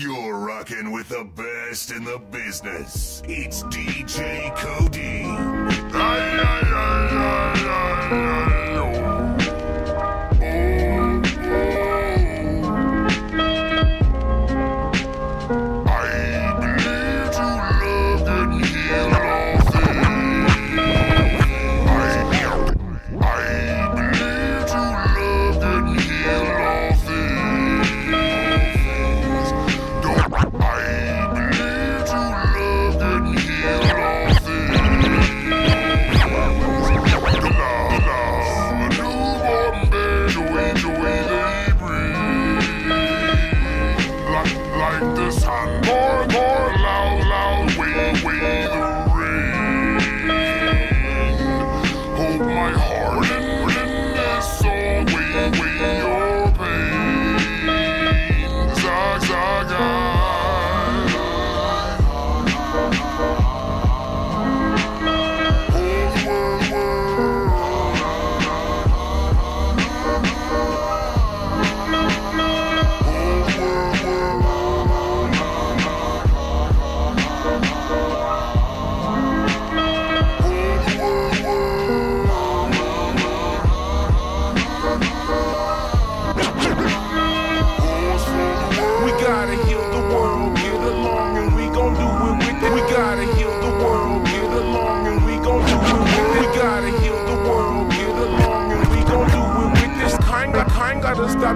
You're rocking with the best in the business. It's DJ ay,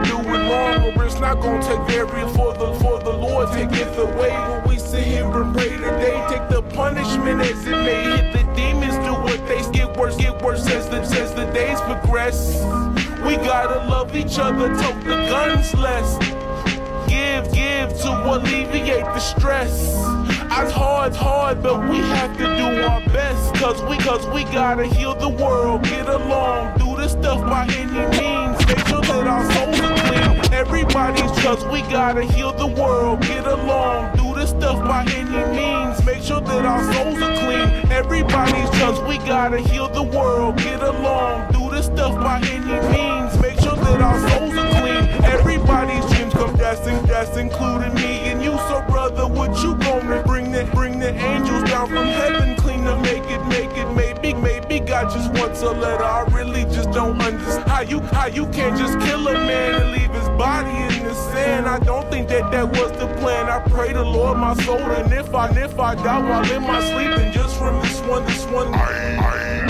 gotta stop doing or it's not gonna take very for the for the Lord to get the way. When we sit here and pray today, take the punishment as it may hit the demons. Do what they get worse, get worse as the as the days progress. We gotta love each other, tote the guns less. Give, give to alleviate the stress. It's hard, hard, but we have to do our best. Cause we, cause we gotta heal the world, get along, do the stuff by any means. Cause we gotta heal the world, get along, do this stuff by any means. Make sure that our souls are clean. Everybody's cause we gotta heal the world, get along, do this stuff by any means. Make sure that our souls are clean. Everybody's dreams come that's, in, that's including me and you. So brother, what you gonna bring the bring the angels down from heaven, clean up, make it, make it, maybe, maybe God just wants a letter. I really just don't understand how you how you can't just kill a man and leave his body in the sand. I don't think that that was the plan. I pray the Lord my soul, and if I if I die while in my sleep, then just from this one, this one. I, I